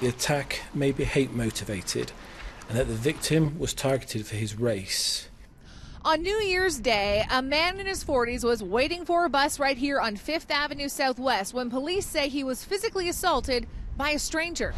The attack may be hate motivated and that the victim was targeted for his race. On New Year's Day, a man in his 40s was waiting for a bus right here on Fifth Avenue Southwest when police say he was physically assaulted by a stranger.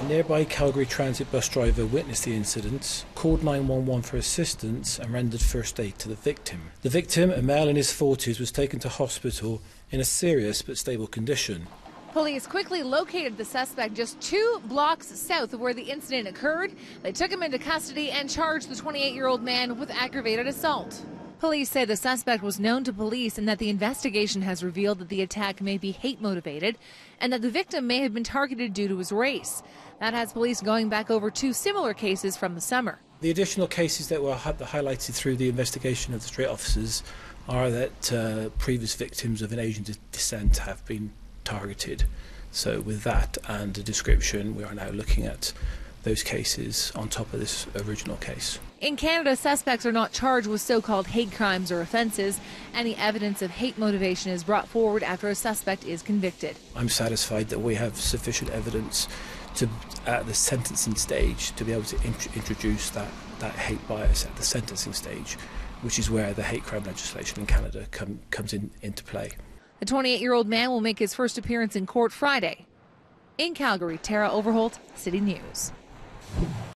A nearby Calgary Transit bus driver witnessed the incident, called 911 for assistance, and rendered first aid to the victim. The victim, a male in his 40s, was taken to hospital in a serious but stable condition. Police quickly located the suspect just two blocks south of where the incident occurred. They took him into custody and charged the 28 year old man with aggravated assault. Police say the suspect was known to police and that the investigation has revealed that the attack may be hate motivated and that the victim may have been targeted due to his race. That has police going back over two similar cases from the summer. The additional cases that were highlighted through the investigation of the street officers are that uh, previous victims of an Asian descent have been targeted. So, with that and a description, we are now looking at those cases on top of this original case. In Canada, suspects are not charged with so called hate crimes or offences. Any evidence of hate motivation is brought forward after a suspect is convicted. I'm satisfied that we have sufficient evidence to, at the sentencing stage, to be able to int- introduce that, that hate bias at the sentencing stage, which is where the hate crime legislation in Canada come, comes in, into play. The 28 year old man will make his first appearance in court Friday. In Calgary, Tara Overholt, City News.